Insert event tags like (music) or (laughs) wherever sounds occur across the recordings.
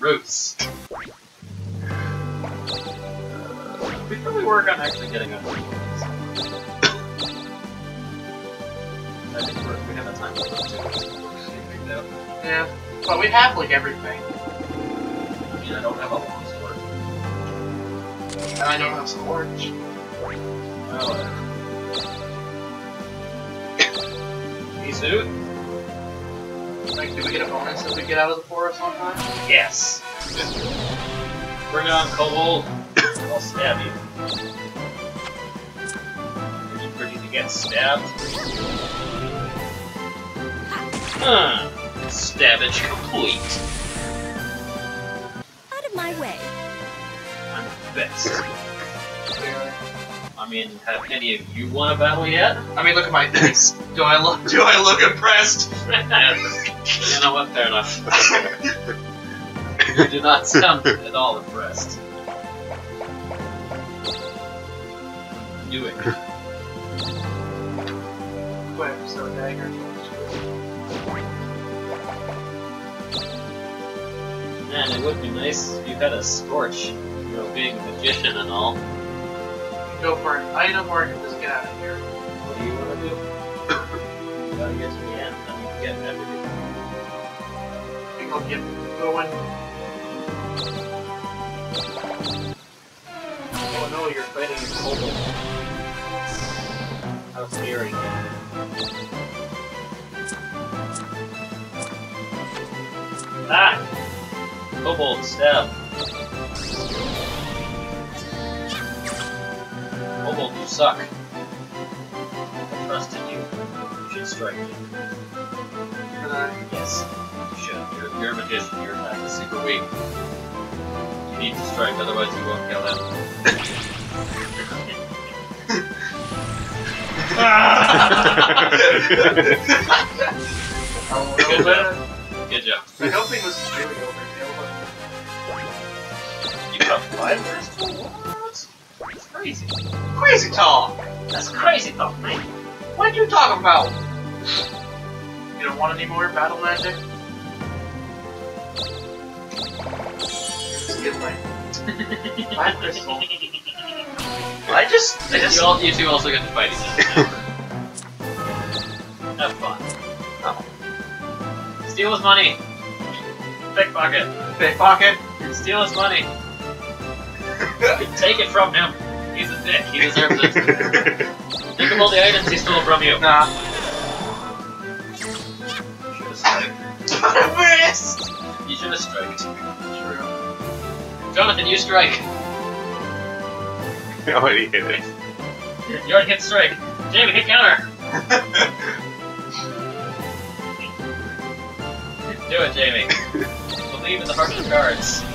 Roots. We probably work on actually getting a. I think we're, we have a time for those two. Yeah, but we have like everything, I mean, I don't have a long sword. and I don't have Scorch. Well, uh, Misu? Like, do we get a bonus if we get out of the forest one time? Yes! Bring on Kobold! I'll stab you. Are you ready to get stabbed? Huh. Stabbage complete. Out of my way. I'm the best. I mean, have any of you won a battle yet? I mean, look at my face. (laughs) Do I look? Do I look impressed? (laughs) you know what? Fair enough. you do not (laughs) sound at all impressed. Do it. Quick, so dagger. Man, it would be nice if you had a scorch. You know, being a magician and all. Go for it. I know where I can just get out of here. What do you want to do? (coughs) you gotta get to the end, you can get everything. I think I'll get going. Oh no, you're fighting a kobold. How fearing. Ah! Kobold, stab. You suck. I trusted you. You should strike me. Can I? Yes, you should. You're, you're a magician. Your attack is super weak. You need to strike, otherwise you won't kill him. Oh, Good well, Good job. I don't think this is really overkill, You got five first crazy. crazy talk. That's crazy talk, man. What are you talking about? You don't want any more battle magic? Just get my five crystal. I just, I You, just, all, you two also get to fight each other. (laughs) Have fun. Oh. Steal his money. Pickpocket. pickpocket. Steal his money. (laughs) Take it from him. He's a dick. He deserves it. (laughs) Think of all the items he stole from you. Nah. (laughs) Should have striked. You should have striked. True. Jonathan, you strike. (laughs) Oh, I already hit it. You already hit strike. Jamie, hit counter. Do it, Jamie. Believe in the heart of the cards.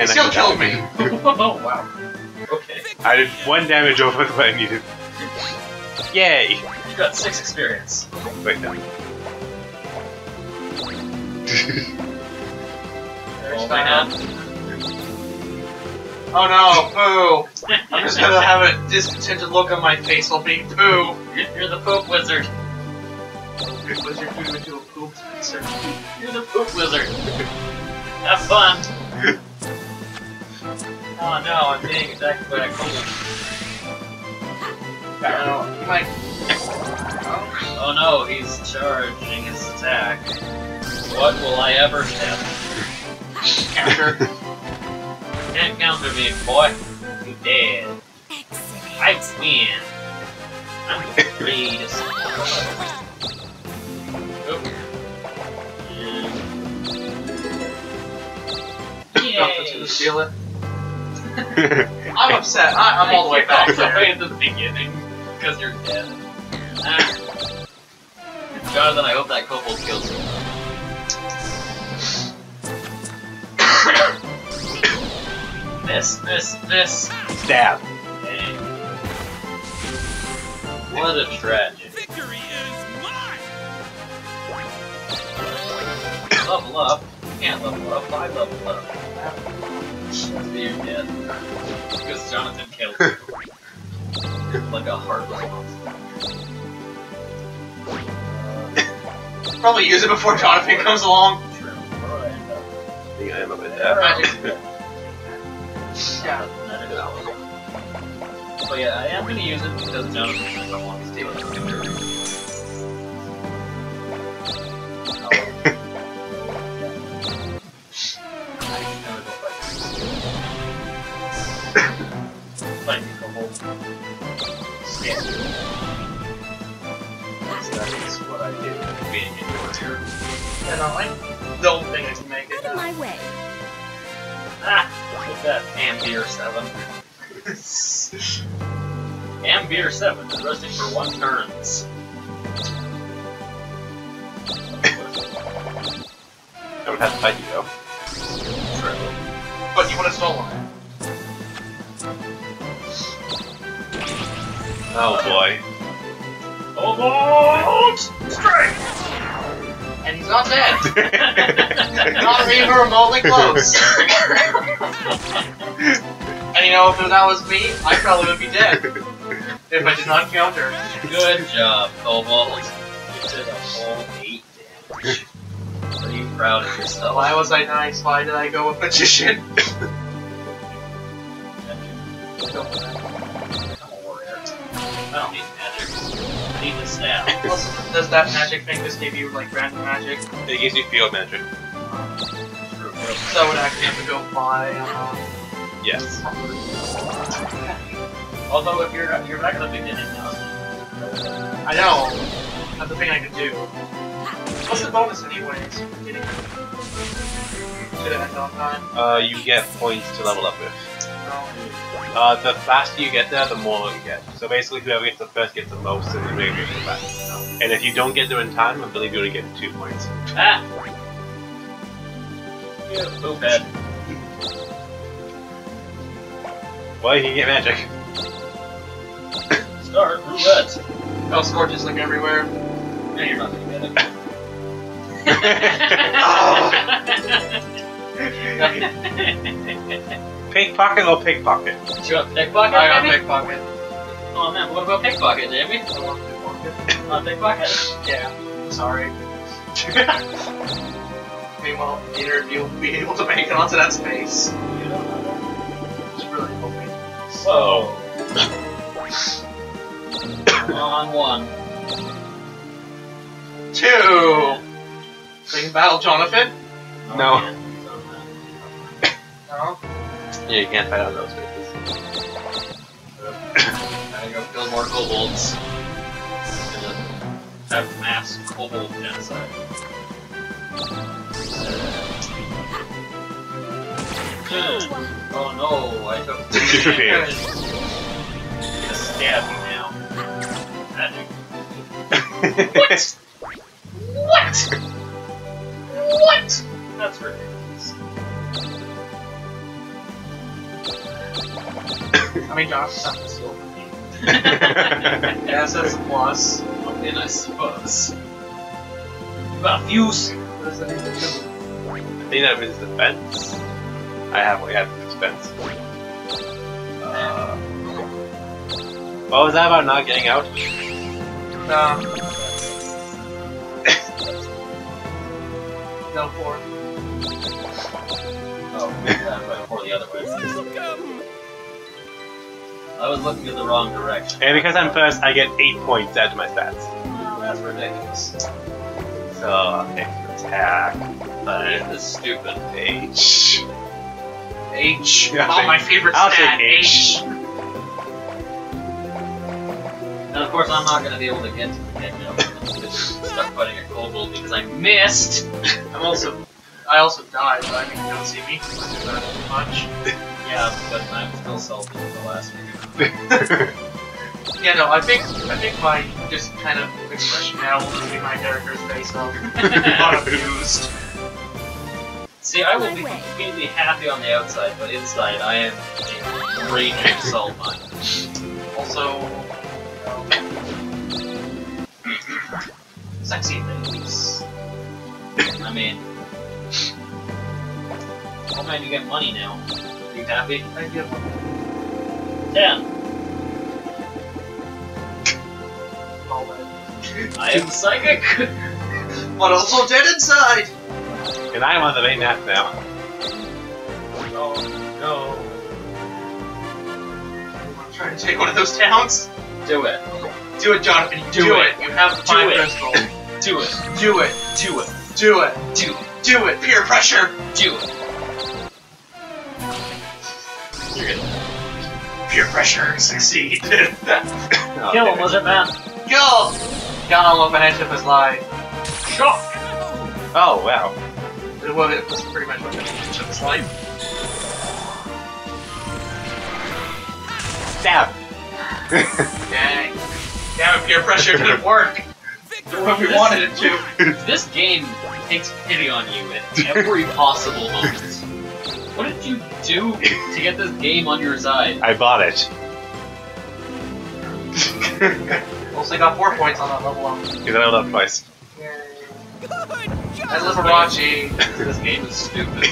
He And still I- killed me. (laughs) oh, wow. Okay. I did one damage over (laughs) what I needed. Yay! You got six experience. Wait, no. Roll my hand. Oh no, poo. I'm just gonna (laughs) have a discontented look on my face while being poo. You're the poop wizard. Wizard grew into a poop dispenser. You're the poop wizard. Have fun. Oh no, I'm being attacked by a kobold. No, you might. Oh no, he's charging his attack. What will I ever have? Counter. (laughs) Can't counter me, boy. You dead. Excellent. I win. I'm the greatest. Oop. Nothing's gonna Yay! steal it. I'm upset. I, I'm all the way back You're there. Right at the beginning, because you're dead. Jonathan, I hope that kobold kills you. this, this, this. Stab. Dang. What a tragedy. Victory is mine! Level up. You can't level up. I level up. That's you're. Because Jonathan killed you. like a heartless monster. Probably use it before Jonathan comes along. True. Where I end up? I think I am a bit deaf. Magic. Yeah. Magic hour. So yeah, I am gonna use it because Jonathan says I want to steal it. Ambeer 7. Ambeer 7 is resting for one turns. I would have to fight you though. True. But you would have stolen it. Oh boy. Oh boy! And he's not dead. (laughs) (laughs) not even remotely close. (laughs) and you know, if that was me, I probably would be dead. (laughs) If I did not counter. Good job, Kobold. You did a whole 8 damage. Are you proud of yourself. Why was I nice? Why did I go with Magician? (laughs) I don't need magic. I need the staff. Plus, does that magic thing just give you like random magic? It gives you field magic. So I would actually have to go buy. Uh, Yes. Although if you're you're back at the beginning now. I know. That's the thing I could do. What's the bonus, anyways? The end on time. Uh, you get points to level up with. Uh, the faster you get there, the more you get. So basically, whoever gets the first gets the most, and then maybe gets the best. And if you don't get there in time, I believe you only get two points. Ah! Yeah, poop head. Well, you can get magic. Start roulette. Oh, Scorch is like everywhere. Yeah, you're not gonna get it. (laughs) Pickpocket or pickpocket? you got pickpocket, I got maybe? pickpocket. Oh man, what about pickpocket, Jamie? I (laughs) want pickpocket. Not pickpocket? Yeah, sorry. Meanwhile, neither of you will be able to make it onto that space. So. (coughs) on one. Two! Sing battle, Jonathan? No. No? Yeah, you can't fight on those spaces. (coughs) Gotta go kill more kobolds. And then have mass kobold genocide. Oh no, I took Yeah. Gonna stab you now. Magic. (laughs) What? What? What? That's ridiculous. I mean, Josh, seal. yeah, Yes, that's a plus. I mean, I suppose. Got a fuse. What does that do? I think that means defense. I have we have defense. Uh, What was that about not getting out? Um, (laughs) no four. oh, yeah, the other way. Welcome. I was looking in the wrong direction. And because I'm first, I get eight points added to my stats. That's ridiculous. So extra attack, That is stupid. H. H. Yeah, oh, my favorite I'll stat. take H. And of course, I'm not going to be able to get to the thing now. I'm stuck fighting a kobold because I missed. I'm also. I also died, but I mean, you don't see me. I do that much. Yeah, but I'm still salty for the last video. (laughs) Yeah, no, I think I think my just kind of expression now will be my character's face of unabused. (laughs) See, I will be completely happy on the outside, but inside I am a raging salt mine. Also, (clears throat) sexy things. I mean, oh man, you get money now. Are you happy? I give Ten. I am psychic. (laughs) but also dead inside. And I'm on the main map now. No, no. I'm trying to take one of those towns. Do it. Do it, Jonathan. Do Do, it. it. You have the Do time it. crystal. Do it. Do it. Do it. Do it. Do it. Do it. Peer pressure. Do it. You're good. Peer pressure. Succeed. (laughs) Kill him, it. was it, man? Go. Got on the edge of his life. Shock. Oh, wow. Well, it was pretty much what the edge of his life. Stab! Dang. Damn it, peer pressure didn't work. What we wanted it to. (laughs) This game takes pity on you at every possible moment. What did you do to get this game on your side? I bought it. (laughs) Also got four points on that level up. Because I leveled up twice. Good As Liberace. This game is stupid.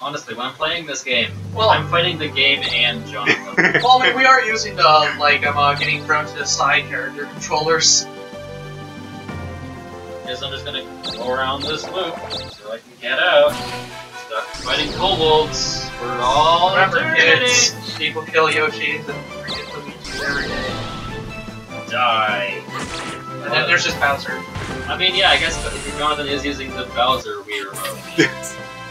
Honestly, when I'm playing this game, Well- I'm fighting the game and John. (laughs) Well, I mean, we are using the, like, I'm uh, getting thrown to the side character controllers. Guess I'm just gonna go around this loop so I can get out. Start fighting kobolds for all Remember, eternity. kids, people kill Yoshis and forget Luigi's every day. Die. And then there's just Bowser. I mean, yeah, I guess Jonathan is using the Bowser Wii remote.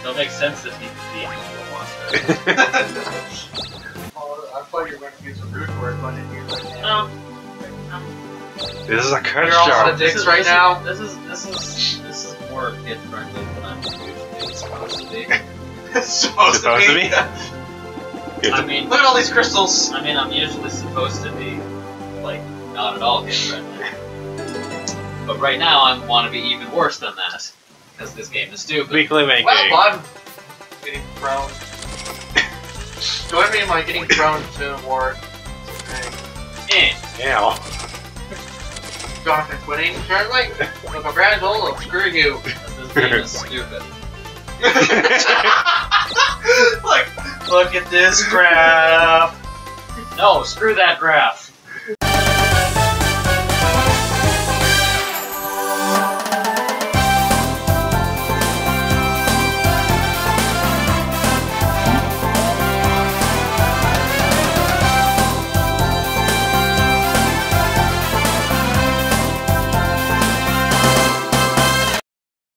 so (laughs) it makes sense that he's the evil monster. (laughs) oh, I thought you were going to use a root word, but I didn't use it. No. This is a curse You're all jar. Dicks This is, right this now. Is, this is this is this is more kid friendly than I'm usually supposed to be. (laughs) It's supposed, Supposed to be? I mean, Look at all these crystals. I mean, I'm usually supposed to be like not at all kid friendly. But right now, I want to be even worse than that because this game is stupid. Weekly making. Well, I'm getting thrown. (laughs) Join me in my getting thrown to war. Okay. Eh. Ow. Jonathan quitting currently. Look, a brand old, screw you. This game is (laughs) stupid. (laughs) look, look at this graph. No, screw that graph.